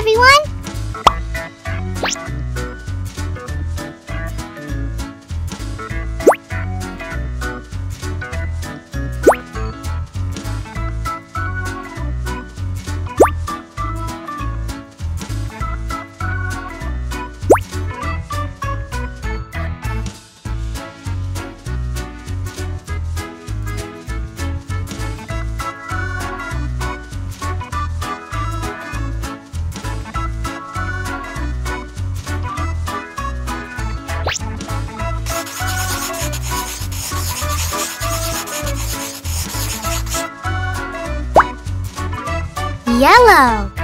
everyone! Yellow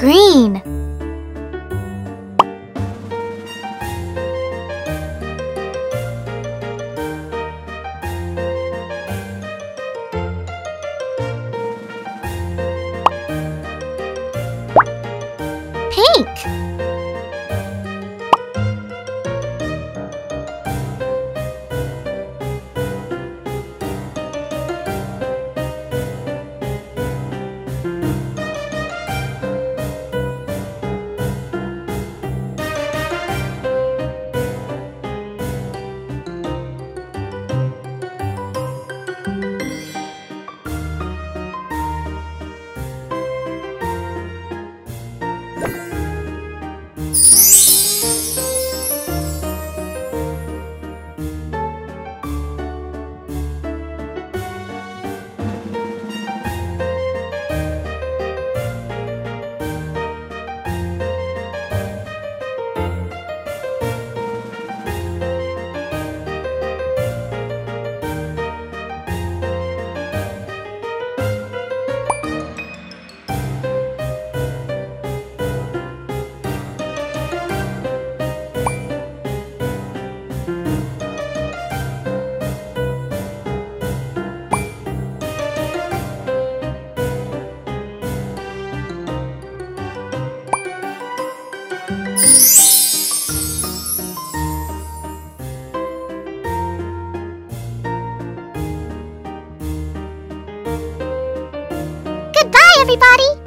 Green Goodbye, everybody!